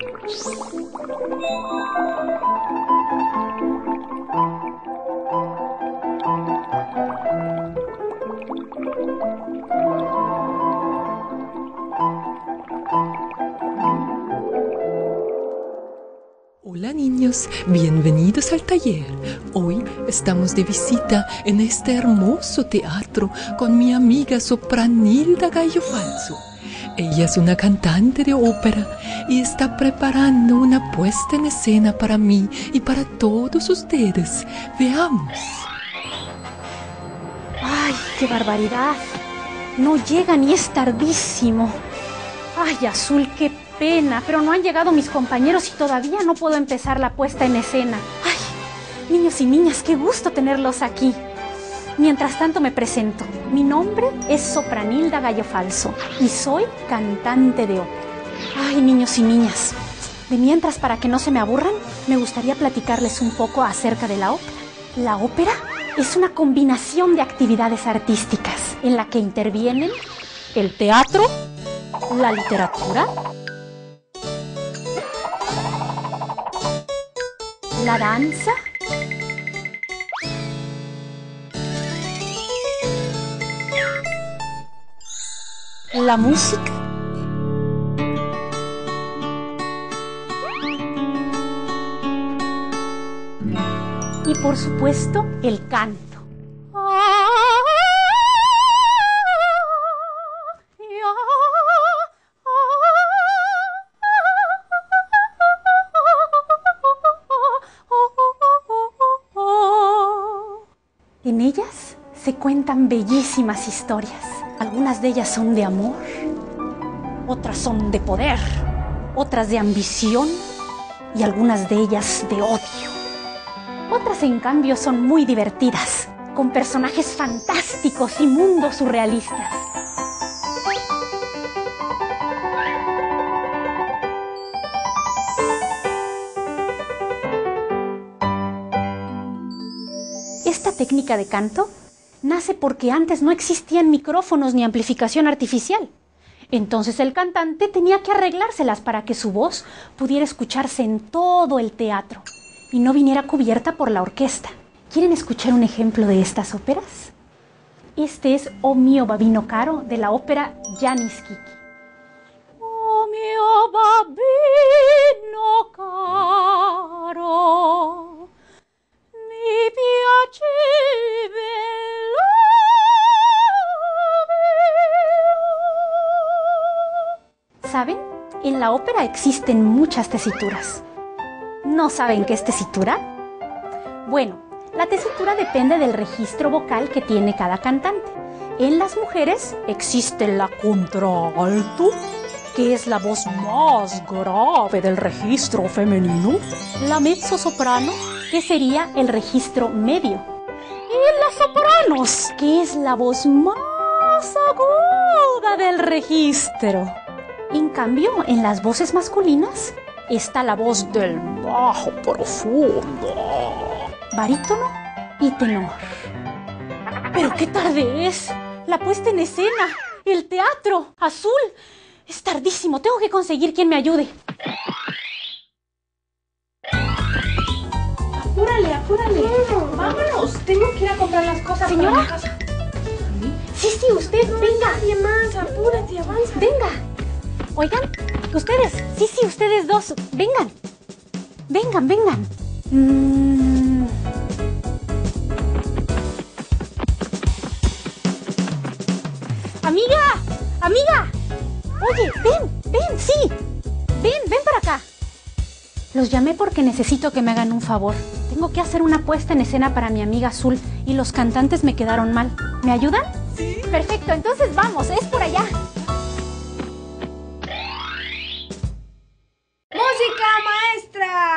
Música Hola niños, bienvenidos al taller. Hoy estamos de visita en este hermoso teatro con mi amiga Sopranilda Gallo Falso. Ella es una cantante de ópera y está preparando una puesta en escena para mí y para todos ustedes. Veamos. ¡Ay, qué barbaridad! No llega ni es tardísimo. ¡Ay, Azul, qué pena! Pero no han llegado mis compañeros y todavía no puedo empezar la puesta en escena. ¡Ay! Niños y niñas, qué gusto tenerlos aquí. Mientras tanto me presento. Mi nombre es Sopranilda Gallo Falso y soy cantante de ópera. Ay, niños y niñas. De mientras, para que no se me aburran, me gustaría platicarles un poco acerca de la ópera. La ópera es una combinación de actividades artísticas en la que intervienen el teatro, la literatura, la danza, la música, y por supuesto el canto. En ellas se cuentan bellísimas historias. Algunas de ellas son de amor, otras son de poder, otras de ambición y algunas de ellas de odio. Otras, en cambio, son muy divertidas, con personajes fantásticos y mundos surrealistas. Técnica de canto nace porque antes no existían micrófonos ni amplificación artificial. Entonces el cantante tenía que arreglárselas para que su voz pudiera escucharse en todo el teatro y no viniera cubierta por la orquesta. ¿Quieren escuchar un ejemplo de estas óperas? Este es O mio babino caro de la ópera Janis Kiki. O mio babino caro, ¿Saben? En la ópera existen muchas tesituras. ¿No saben qué es tesitura? Bueno, la tesitura depende del registro vocal que tiene cada cantante. En las mujeres existe la contralto, que es la voz más grave del registro femenino, la mezzosoprano, que sería el registro medio, y las sopranos, que es la voz más aguda del registro. En cambio, en las voces masculinas está la voz del bajo profundo, barítono y tenor. Pero qué tarde es. La puesta en escena, el teatro, azul. Es tardísimo. Tengo que conseguir quien me ayude. Apúrale. Vámonos. Tengo que ir a comprar las cosas Señora. para mi casa. Sí, sí, usted, venga. Nadie más. Apúrate, avanza. Venga. Oigan, ustedes, sí, sí, ustedes dos, vengan. Vengan, vengan. Mm. Amiga, amiga. Oye, ven, ven, sí. Ven, ven para acá. Los llamé porque necesito que me hagan un favor. Tengo que hacer una puesta en escena para mi amiga Azul y los cantantes me quedaron mal. ¿Me ayudan? Sí. Perfecto, entonces vamos, es por allá. ¡Música, maestra!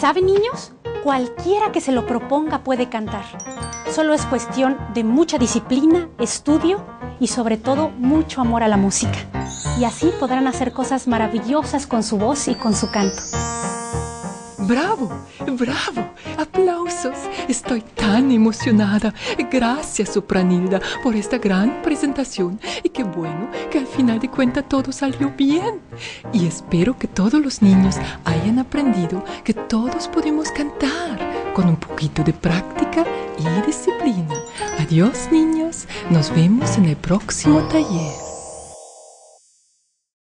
¿Saben, niños? Cualquiera que se lo proponga puede cantar. Solo es cuestión de mucha disciplina, estudio y sobre todo mucho amor a la música. Y así podrán hacer cosas maravillosas con su voz y con su canto. Bravo, bravo, aplausos. Estoy tan emocionada. Gracias, Sopranilda, por esta gran presentación. Y qué bueno que al final de cuentas todo salió bien. Y espero que todos los niños hayan aprendido que todos podemos cantar con un poquito de práctica y disciplina. Adiós, niños. Nos vemos en el próximo taller.